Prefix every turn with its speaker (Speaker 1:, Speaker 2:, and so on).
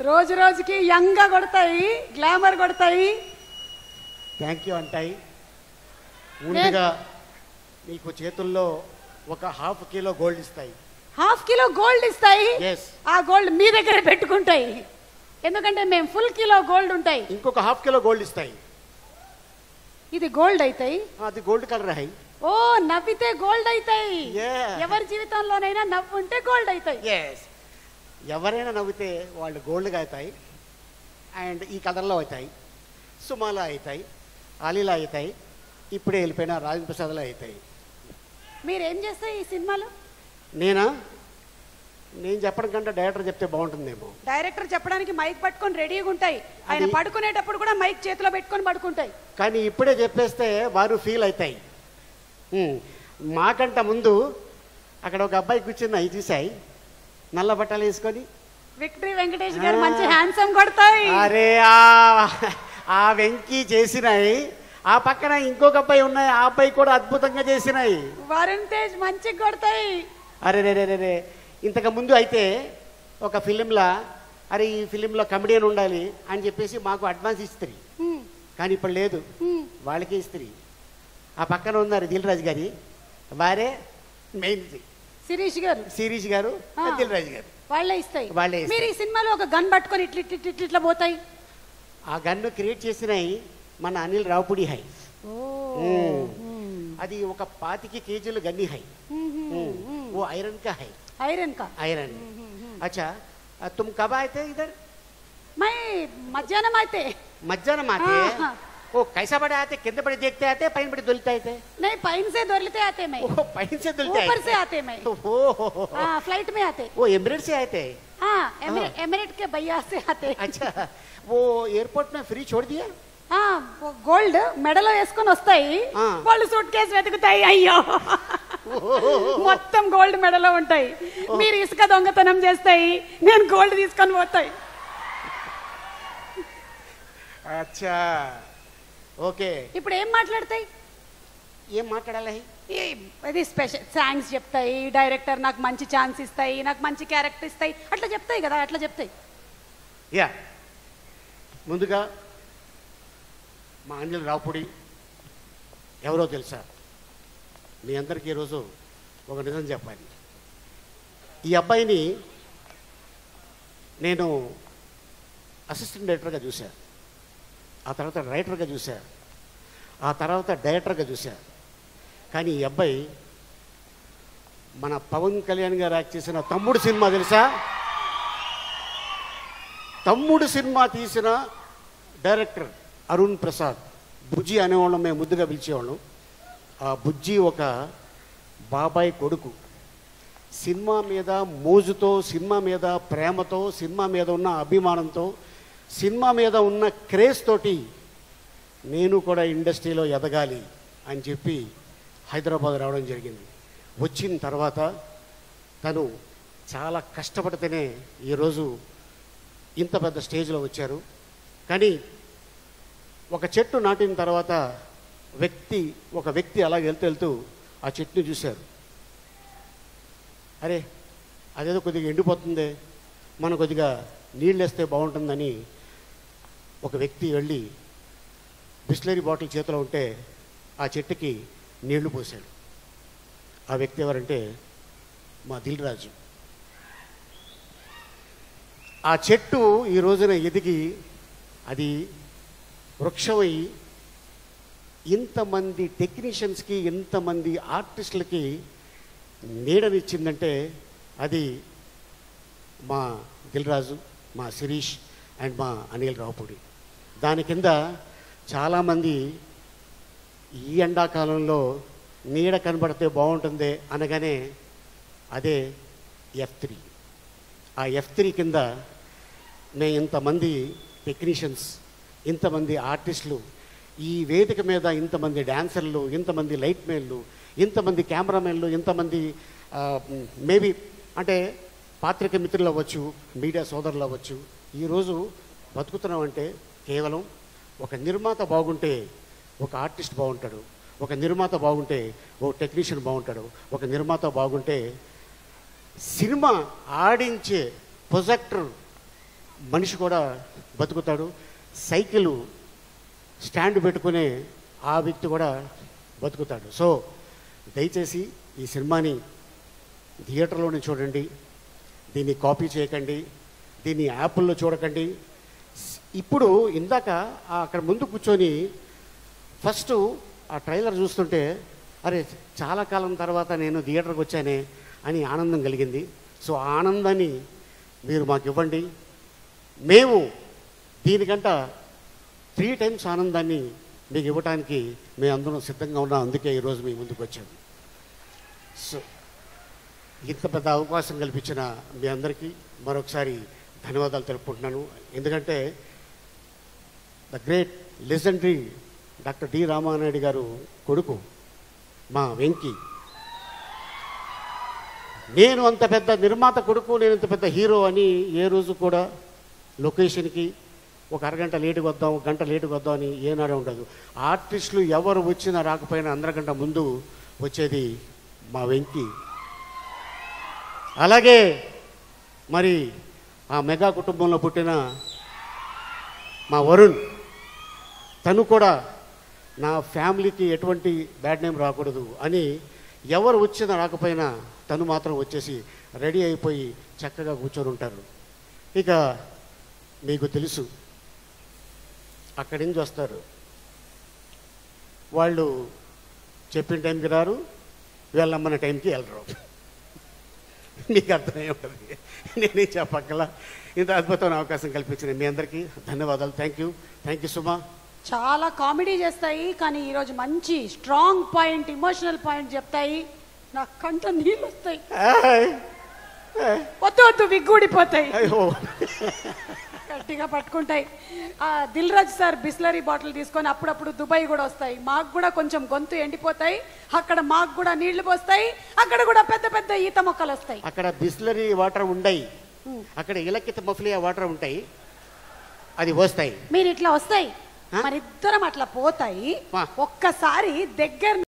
Speaker 1: రోజు రోజుకి యంగ్గా కొడతాయి గ్లామర్ కొడతాయి.
Speaker 2: థ్యాంక్ యూ అంటాయి ముందుగా మీకు చేతుల్లో ఒక హాఫ్ కిలో గోల్డ్ ఇస్తాయి.
Speaker 1: హాఫ్ కిలో గోల్డ్ ఇస్తాయి? ఆ గోల్డ్ మీ దగ్గర పెట్టుకుంటాయి. ఎందుకంటే మేము ఫుల్ కిలో గోల్డ్ ఉంటాయి.
Speaker 2: ఇంకొక హాఫ్ కిలో గోల్డ్ ఇస్తాయి.
Speaker 1: ఇది గోల్డ్ అవుతాయి
Speaker 2: అది గోల్డ్ కలర్ హై.
Speaker 1: ఓ నవ్వితే గోల్డ్ అవుతాయి. ఎవరి జీవితంలోనైనా నవ్వు ఉంటే గోల్డ్ అవుతాయి
Speaker 2: ఎవరైనా నవ్వితే వాళ్ళు గోల్డ్గా అవుతాయి అండ్ ఈ కలర్లో అవుతాయి సుమాలా అవుతాయి అలీలా అవుతాయి ఇప్పుడే వెళ్ళిపోయిన రాజేంద్ర ప్రసాద్లో అవుతాయి.
Speaker 1: మీరు ఏం చేస్తాయి ఈ సినిమాలో?
Speaker 2: నేనా? నేను చెప్పడం కంటే డైరెక్టర్ చెప్తే బాగుంటుందేమో.
Speaker 1: డైరెక్టర్ చెప్పడానికి మైక్ పట్టుకొని రెడీగా ఉంటాయి. ఆయన పడుకునేటప్పుడు కూడా మైక్ చేతిలో పెట్టుకొని పడుకుంటాయి.
Speaker 2: కానీ ఇప్పుడే చెప్పేస్తే వారు ఫీల్ అవుతాయి. మాకంట ముందు అక్కడ ఒక అబ్బాయి కూర్చుని అవి చూసాయి నల్ల బట్టలు వేసుకొని.
Speaker 1: విక్టరీ వెంకటేష్ గారు మంచి హ్యాండ్సమ్ కొడతాయి.
Speaker 2: అరే ఆ ఆ వెంకీ చేసినాయి. ఆ పక్కన ఇంకొక అబ్బాయి ఉన్నాయి. ఆ అబ్బాయి కూడా అద్భుతంగా చేసినాయి.
Speaker 1: వరుణ్ తేజ్ మంచిగా కొడతాయి.
Speaker 2: అరే రే రే రే ఇంతకు ముందు అయితే ఒక ఫిలింలా అరే ఈ ఫిలింలో కమెడియన్ ఉండాలి అని చెప్పేసి మాకు అడ్వాన్స్ ఇస్తుంది
Speaker 1: హ్మ్,
Speaker 2: కానీ ఇప్పుడు లేదు. వాళ్ళకే ఇస్త్రీ. ఆ పక్కన ఉన్నారు దిల్ రాజు గారి. వారే మెయిన్
Speaker 1: శిరీష్ గారు
Speaker 2: సిరీస్ గారు
Speaker 1: ఆ.
Speaker 2: దిల్ రాజు గారు
Speaker 1: వాళ్ళే ఇస్తాయి
Speaker 2: వాళ్ళే ఇస్తాయి.
Speaker 1: మీరు ఈ సినిమాలో ఒక గన్ పట్టుకొని ఇట్లా ఇట్లా ఇట్లా ఇట్లా పోతాయి
Speaker 2: ఆ గన్ను క్రియేట్ చేసినాయి మన అనిల్ రావుపుడి హై అది ఒక పాతికి కేజీలు గన్ని హై वो आयरन का है
Speaker 1: ఐరన్ కా
Speaker 2: आयरन अच्छा अ, तुम कब आए थे इधर
Speaker 1: మై మధ్యాహ్నం అయితే
Speaker 2: मज्जान आते
Speaker 1: हाँ।
Speaker 2: वो कैसा बड़े आते कितने बड़े देखते आते पैन बड़े दुलते आते
Speaker 1: नहीं पैन से दौड़ते आते मैं
Speaker 2: वो पैन से दुलते
Speaker 1: ऊपर
Speaker 2: आए
Speaker 1: से आते मैं
Speaker 2: ओ, हो, हो, हो।
Speaker 1: हाँ फ्लाइट में आते
Speaker 2: वो एमरेट से आए थे
Speaker 1: हाँ एमिरेट एमिरेट के भैया से आते
Speaker 2: अच्छा वो एयरपोर्ट में फ्री छोड़ दिया
Speaker 1: ఆ, గోల్డ్ మెడలో వేసుకొని వస్తాయి
Speaker 2: ఆ.
Speaker 1: వాళ్ళు సూట్ కేసు వెతుకుతాయి అయ్యో మొత్తం గోల్డ్ మెడలో ఉంటాయి మీరు ఇసుక దొంగతనం చేస్తాయి నేను గోల్డ్ తీసుకొని పోతాయి
Speaker 2: अच्छा ఓకే.
Speaker 1: ఇప్పుడు ఏం మాట్లాడతాయి?
Speaker 2: ఏం మాట్లాడాలి?
Speaker 1: ఇది స్పెషల్ సాంగ్స్ చెప్తాయి. డైరెక్టర్ నాకు మంచి ఛాన్స్ ఇస్తాయి నాకు మంచి క్యారెక్టర్ ఇస్తాయి. అట్లా చెప్తాయి కదా అట్లా చెప్తాయి.
Speaker 2: యా. ముందుగా మా అనిల్ రావుపుడి ఎవరో తెలుసా? మీ అందరికీ ఈరోజు ఒక నిజం చెప్పాలి. ఈ అబ్బాయిని నేను అసిస్టెంట్ డైరెక్టర్గా చూశా ఆ తర్వాత రైటర్గా చూశా. ఆ తర్వాత డైరెక్టర్గా చూశా. కానీ ఈ అబ్బాయి మన పవన్ కళ్యాణ్ గారు యాక్ట్ చేసిన తమ్ముడు సినిమా తెలుసా? తమ్ముడు సినిమా తీసిన డైరెక్టర్ అరుణ్ ప్రసాద్ బుజ్జి అనేవాళ్ళం మేము ముద్దుగా పిలిచేవాళ్ళం. ఆ బుజ్జి ఒక బాబాయ్ కొడుకు. సినిమా మీద మోజుతో సినిమా మీద ప్రేమతో సినిమా మీద ఉన్న అభిమానంతో సినిమా మీద ఉన్న క్రేజ్ తోటి నేను కూడా ఇండస్ట్రీలో ఎదగాలి అని చెప్పి హైదరాబాద్ రావడం జరిగింది. వచ్చిన తర్వాత తను చాలా కష్టపడితేనే ఈరోజు ఇంత పెద్ద స్టేజ్లో వచ్చారు. కానీ ఒక చెట్టు నాటిన తర్వాత వ్యక్తి ఒక వ్యక్తి అలా వెళ్తూ వెళ్తూ ఆ చెట్టుని చూశారు. అరే అదేదో కొద్దిగా ఎండిపోతుంది మనం కొద్దిగా నీళ్ళు వేస్తే బాగుంటుందని ఒక వ్యక్తి వెళ్ళి బిస్లరీ బాటిల్ చేతిలో ఉంటే ఆ చెట్టుకి నీళ్ళు పోశాడు. ఆ వ్యక్తి ఎవరంటే మా దిల్ రాజు. ఆ చెట్టు ఈ రోజున ఎదిగి అది వృక్షమై ఇంతమంది టెక్నీషియన్స్కి ఇంతమంది ఆర్టిస్టులకి నీడనిచ్చిందంటే అది మా దిల్రాజు మా శిరీష్ అండ్ మా అనిల్ రావుపూడి. దాని కింద చాలామంది ఈ ఎండాకాలంలో నీడ కనబడితే బాగుంటుంది అనగానే అదే ఎఫ్ త్రీ. ఆ ఎఫ్ త్రీ కింద మేము ఇంతమంది టెక్నీషియన్స్ ఇంతమంది ఆర్టిస్టులు ఈ వేదిక మీద ఇంతమంది డ్యాన్సర్లు ఇంతమంది లైట్ మెన్లు ఇంతమంది కెమెరామెన్లు ఇంతమంది మేబీ అంటే పాత్రిక మిత్రులు అవ్వచ్చు మీడియా సోదరులు అవ్వచ్చు ఈరోజు బతుకుతున్నామంటే కేవలం ఒక నిర్మాత బాగుంటే ఒక ఆర్టిస్ట్ బాగుంటాడు ఒక నిర్మాత బాగుంటే ఓ టెక్నీషియన్ బాగుంటాడు ఒక నిర్మాత బాగుంటే సినిమా ఆడించే ప్రొజెక్టర్ మనిషి కూడా బతుకుతాడు సైకిల్ స్టాండ్ పెట్టుకునే ఆ వ్యక్తి కూడా బతుకుతాడు. సో దయచేసి ఈ సినిమాని థియేటర్లోనే చూడండి దీన్ని కాపీ చేయకండి. దీన్ని యాప్ల్లో చూడకండి. ఇప్పుడు ఇందాక అక్కడ ముందు కూర్చొని ఫస్ట్ ఆ ట్రైలర్ చూస్తుంటే అరే చాలా కాలం తర్వాత నేను థియేటర్కి వచ్చానే అని ఆనందం కలిగింది. సో ఆ ఆనందాన్ని మీరు మాకు ఇవ్వండి. మేము దీనికంట త్రీ టైమ్స్ ఆనందాన్ని మీకు ఇవ్వడానికి మేము అందరం సిద్ధంగా ఉన్నాం. అందుకే ఈరోజు మీ ముందుకు వచ్చాము సో ఇంత పెద్ద అవకాశం కల్పించిన మీ అందరికీ మరొకసారి ధన్యవాదాలు తెలుపుకుంటున్నాను. ఎందుకంటే the great legendary doctor D Ramanaidu గారు కొడుకు మా వెంకి. నేను అంత పెద్ద నిర్మాత కొడుకు నేను ఇంత పెద్ద హీరో అని ఏ రోజు కూడా లొకేషన్కి ఒక అరగంట లేటుగా వద్దాం ఒక గంట లేటుగా వద్దాం అని ఏనాడే ఉండదు. ఆర్టిస్టులు ఎవరు వచ్చినా రాకపోయినా అందరికంట ముందు వచ్చేది మా వెంకి. అలాగే మరి ఆ మెగా కుటుంబంలో పుట్టిన మా వరుణ్ తను కూడా నా ఫ్యామిలీకి ఎటువంటి బ్యాడ్ నేమ్ రాకూడదు అని ఎవరు వచ్చినా రాకపోయినా తను మాత్రం వచ్చేసి రెడీ అయిపోయి చక్కగా కూర్చొని ఉంటారు. ఇక మీకు తెలుసు అక్కడి నుంచి వస్తారు. వాళ్ళు చెప్పిన టైంకి రారు వెళ్ళమ్మన్న టైంకి వెళ్ళరు. మీకు ఉంటుంది నేనే చెప్పక్కల ఇంత అద్భుతమైన అవకాశం కల్పించిన మీ అందరికీ ధన్యవాదాలు. Thank you thank you Suma
Speaker 1: చాలా కామెడీ చేస్తాయి కానీ ఈరోజు మంచి స్ట్రాంగ్ పాయింట్ ఇమోషనల్ పాయింట్ చెప్తాయి. నా కంట నీళ్ళు వస్తాయి! వద్దు వద్దు విగ్గూడిపోతాయి గట్టిగా పట్టుకుంటాయి. ఆ దిల్ రాజు సార్ బిస్లరీ బాటిల్ తీసుకొని అప్పుడప్పుడు దుబాయ్ కూడా వస్తాయి. మాకు కూడా కొంచెం గొంతు ఎండిపోతాయి. అక్కడ మాకు కూడా నీళ్ళు పోస్తాయి. అక్కడ కూడా పెద్ద పెద్ద ఈత మొక్కలు వస్తాయి.
Speaker 2: అక్కడ బిస్లరీ వాటర్ ఉండయి. అక్కడ ఇలకిత మఫ్లియా వాటర్ ఉంటాయి. అది వస్తాయి
Speaker 1: మీరు ఇట్లా వస్తాయి? మరిద్దరం అట్లా పోతాయి. ఒక్కసారి దగ్గర